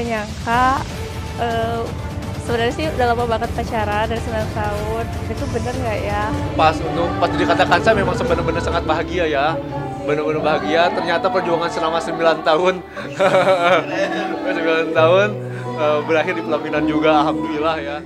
nggak nyangka uh, sebenarnya sih udah lama banget pacaran dari 9 tahun. Itu bener nggak ya? Pas untuk pas dikatakan saya memang sebenarnya sangat bahagia ya. Benar-benar bahagia. Ternyata perjuangan selama 9 tahun. 9 tahun eh, berakhir di pelaminan juga alhamdulillah ya.